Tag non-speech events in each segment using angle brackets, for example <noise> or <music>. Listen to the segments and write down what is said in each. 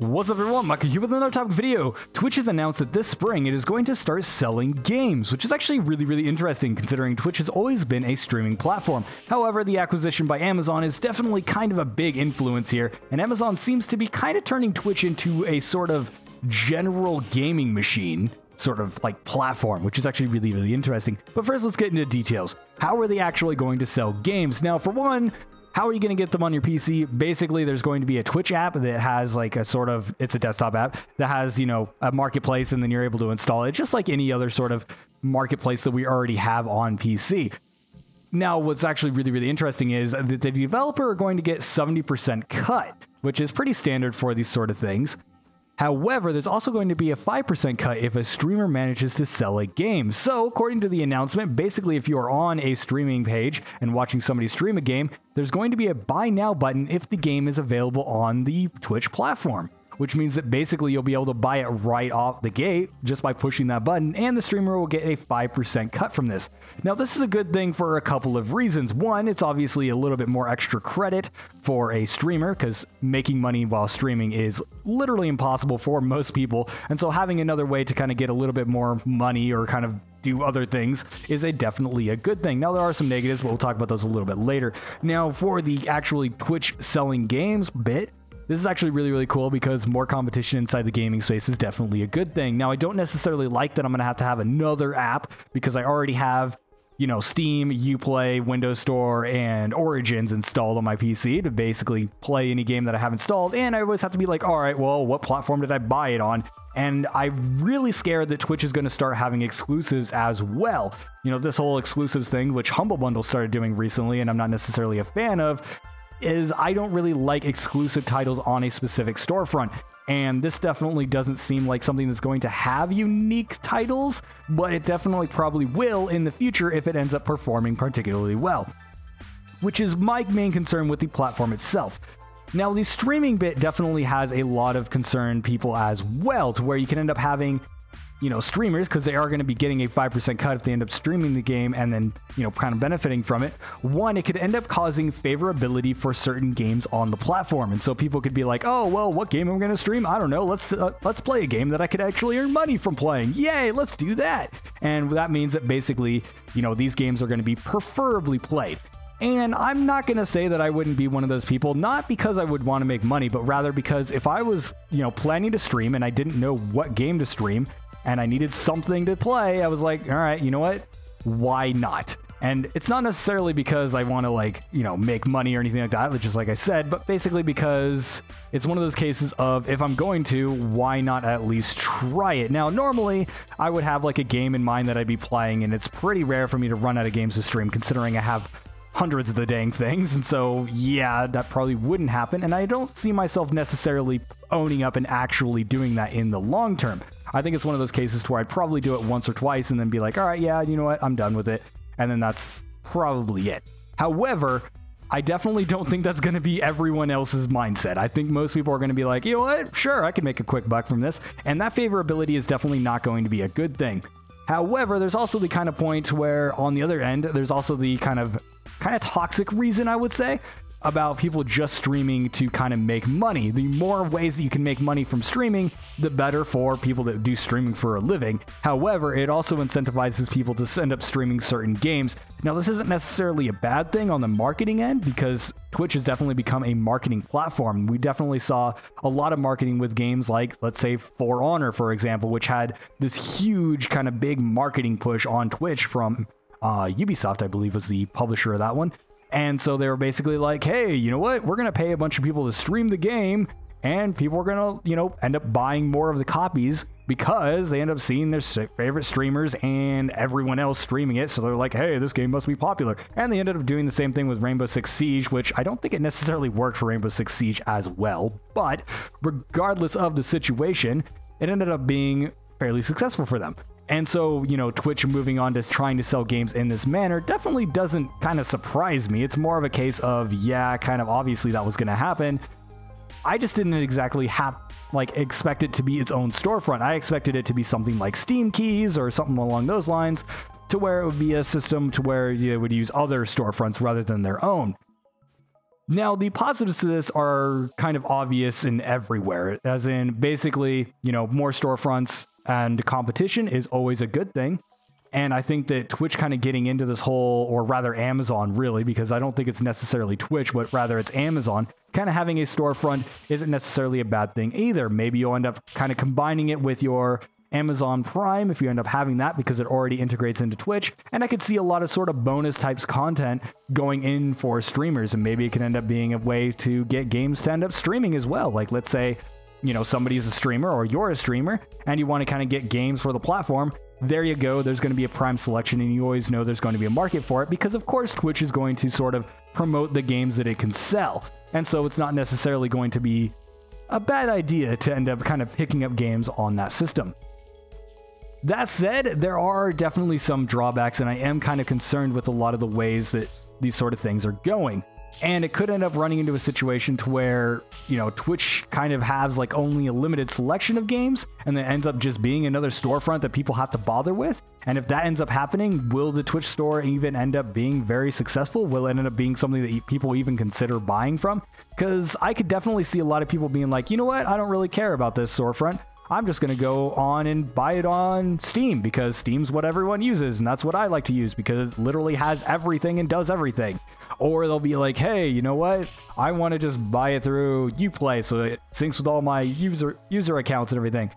What's up everyone, Michael here with another topic video. Twitch has announced that this spring it is going to start selling games, which is actually really, really interesting considering Twitch has always been a streaming platform. However, the acquisition by Amazon is definitely kind of a big influence here, and Amazon seems to be kind of turning Twitch into a sort of general gaming machine sort of like platform, which is actually really, really interesting. But first, let's get into details. How are they actually going to sell games? Now, for one, how are you going to get them on your PC? Basically, there's going to be a Twitch app that has like a sort of, it's a desktop app that has, you know, a marketplace and then you're able to install it just like any other sort of marketplace that we already have on PC. Now, what's actually really, really interesting is that the developer are going to get 70% cut, which is pretty standard for these sort of things. However, there's also going to be a 5% cut if a streamer manages to sell a game. So, according to the announcement, basically, if you are on a streaming page and watching somebody stream a game, there's going to be a buy now button if the game is available on the Twitch platform which means that basically you'll be able to buy it right off the gate just by pushing that button, and the streamer will get a 5% cut from this. Now, this is a good thing for a couple of reasons. One, it's obviously a little bit more extra credit for a streamer because making money while streaming is literally impossible for most people, and so having another way to kind of get a little bit more money or kind of do other things is a definitely a good thing. Now there are some negatives, but we'll talk about those a little bit later. Now for the actually Twitch selling games bit, this is actually really, really cool because more competition inside the gaming space is definitely a good thing. Now, I don't necessarily like that I'm going to have to have another app because I already have you know, Steam, Uplay, Windows Store, and Origins installed on my PC to basically play any game that I have installed. And I always have to be like, all right, well, what platform did I buy it on? And I'm really scared that Twitch is going to start having exclusives as well. You know, this whole exclusives thing, which Humble Bundle started doing recently, and I'm not necessarily a fan of, is I don't really like exclusive titles on a specific storefront. And this definitely doesn't seem like something that's going to have unique titles, but it definitely probably will in the future if it ends up performing particularly well. Which is my main concern with the platform itself. Now, the streaming bit definitely has a lot of concerned people as well, to where you can end up having you know, streamers because they are going to be getting a 5% cut if they end up streaming the game and then, you know, kind of benefiting from it. One, it could end up causing favorability for certain games on the platform. And so people could be like, "Oh, well, what game am I going to stream? I don't know. Let's uh, let's play a game that I could actually earn money from playing. Yay, let's do that." And that means that basically, you know, these games are going to be preferably played. And I'm not going to say that I wouldn't be one of those people, not because I would want to make money, but rather because if I was, you know, planning to stream and I didn't know what game to stream, and I needed something to play, I was like, all right, you know what? Why not? And it's not necessarily because I want to like, you know, make money or anything like that, just like I said, but basically because it's one of those cases of if I'm going to, why not at least try it? Now, normally I would have like a game in mind that I'd be playing, and it's pretty rare for me to run out of games to stream considering I have hundreds of the dang things. And so, yeah, that probably wouldn't happen. And I don't see myself necessarily owning up and actually doing that in the long term. I think it's one of those cases where I'd probably do it once or twice and then be like, all right, yeah, you know what, I'm done with it. And then that's probably it. However, I definitely don't think that's going to be everyone else's mindset. I think most people are going to be like, you know what, sure, I can make a quick buck from this. And that favorability is definitely not going to be a good thing. However, there's also the kind of point where on the other end, there's also the kind of kind of toxic reason I would say about people just streaming to kind of make money. The more ways that you can make money from streaming, the better for people that do streaming for a living. However, it also incentivizes people to end up streaming certain games. Now, this isn't necessarily a bad thing on the marketing end because Twitch has definitely become a marketing platform. We definitely saw a lot of marketing with games like, let's say, For Honor, for example, which had this huge kind of big marketing push on Twitch from uh, Ubisoft, I believe, was the publisher of that one. And so they were basically like, hey, you know what? We're going to pay a bunch of people to stream the game, and people are going to, you know, end up buying more of the copies because they end up seeing their favorite streamers and everyone else streaming it. So they're like, hey, this game must be popular. And they ended up doing the same thing with Rainbow Six Siege, which I don't think it necessarily worked for Rainbow Six Siege as well. But regardless of the situation, it ended up being fairly successful for them. And so, you know, Twitch moving on to trying to sell games in this manner definitely doesn't kind of surprise me. It's more of a case of, yeah, kind of obviously that was going to happen. I just didn't exactly have like expect it to be its own storefront. I expected it to be something like Steam Keys or something along those lines, to where it would be a system to where you would use other storefronts rather than their own. Now, the positives to this are kind of obvious in everywhere, as in basically, you know, more storefronts and competition is always a good thing. And I think that Twitch kind of getting into this whole, or rather Amazon really, because I don't think it's necessarily Twitch, but rather it's Amazon, kind of having a storefront isn't necessarily a bad thing either. Maybe you'll end up kind of combining it with your Amazon Prime if you end up having that because it already integrates into Twitch. And I could see a lot of sort of bonus types content going in for streamers, and maybe it can end up being a way to get games to end up streaming as well. Like, let's say, you know, somebody's a streamer or you're a streamer and you want to kind of get games for the platform. There you go. There's going to be a prime selection, and you always know there's going to be a market for it because, of course, Twitch is going to sort of promote the games that it can sell. And so it's not necessarily going to be a bad idea to end up kind of picking up games on that system. That said, there are definitely some drawbacks, and I am kind of concerned with a lot of the ways that these sort of things are going. And it could end up running into a situation to where, you know, Twitch kind of has like only a limited selection of games and then ends up just being another storefront that people have to bother with. And if that ends up happening, will the Twitch store even end up being very successful? Will it end up being something that people even consider buying from? Because I could definitely see a lot of people being like, you know what, I don't really care about this storefront. I'm just going to go on and buy it on Steam because Steam's what everyone uses, and that's what I like to use because it literally has everything and does everything. Or they'll be like, hey, you know what? I want to just buy it through Uplay so it syncs with all my user user accounts and everything.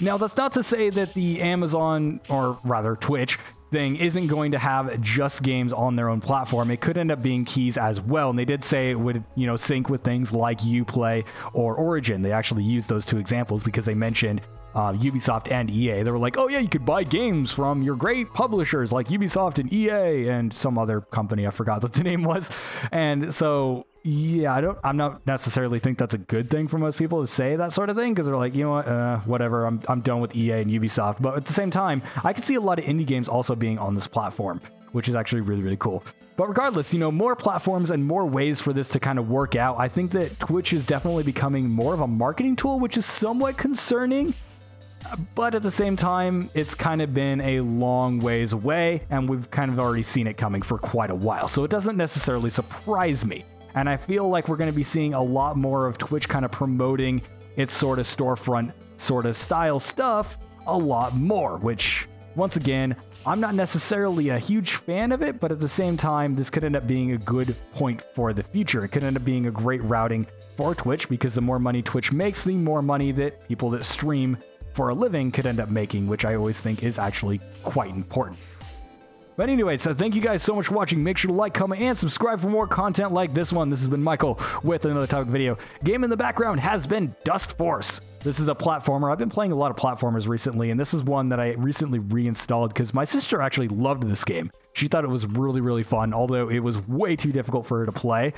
Now, that's not to say that the Amazon, or rather Twitch, thing isn't going to have just games on their own platform. It could end up being keys as well. And they did say it would, you know, sync with things like Uplay or Origin. They actually used those two examples because they mentioned uh, Ubisoft and EA. They were like, oh yeah, you could buy games from your great publishers like Ubisoft and EA and some other company. I forgot what the <laughs> name was. And so yeah, I don't. I'm not necessarily think that's a good thing for most people to say that sort of thing because they're like, you know what, uh, whatever. I'm I'm done with EA and Ubisoft. But at the same time, I can see a lot of indie games also being on this platform, which is actually really really cool. But regardless, you know, more platforms and more ways for this to kind of work out. I think that Twitch is definitely becoming more of a marketing tool, which is somewhat concerning. But at the same time, it's kind of been a long ways away, and we've kind of already seen it coming for quite a while. So it doesn't necessarily surprise me. And I feel like we're going to be seeing a lot more of Twitch kind of promoting its sort of storefront sort of style stuff a lot more, which once again, I'm not necessarily a huge fan of it, but at the same time, this could end up being a good point for the future. It could end up being a great routing for Twitch because the more money Twitch makes, the more money that people that stream for a living could end up making, which I always think is actually quite important. But anyway, so thank you guys so much for watching. Make sure to like, comment, and subscribe for more content like this one. This has been Michael with another topic video. Game in the background has been Dustforce. This is a platformer. I've been playing a lot of platformers recently, and this is one that I recently reinstalled because my sister actually loved this game. She thought it was really, really fun, although it was way too difficult for her to play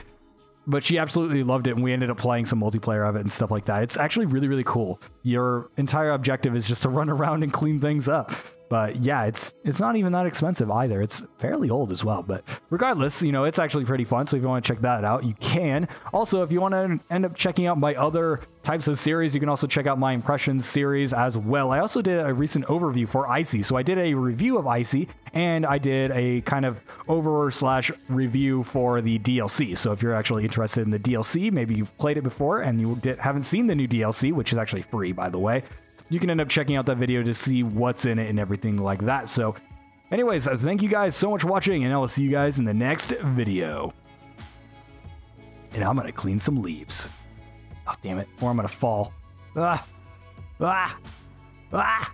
but she absolutely loved it and we ended up playing some multiplayer of it and stuff like that. It's actually really, really cool. Your entire objective is just to run <laughs> around and clean things up. But yeah, it's it's not even that expensive either. It's fairly old as well. But regardless, you know, it's actually pretty fun. So if you want to check that out, you can. Also, if you want to end up checking out my other types of series, you can also check out my impressions series as well. I also did a recent overview for Icy. So I did a review of Icy and I did a kind of over slash review for the DLC. So if you're actually interested in the DLC, maybe you've played it before and you haven't seen the new DLC, which is actually free, by the way you can end up checking out that video to see what's in it and everything like that. So anyways, uh, thank you guys so much for watching, and I will see you guys in the next video. And I'm going to clean some leaves. Oh, damn it. Or I'm going to fall. Ah! Ah! Ah!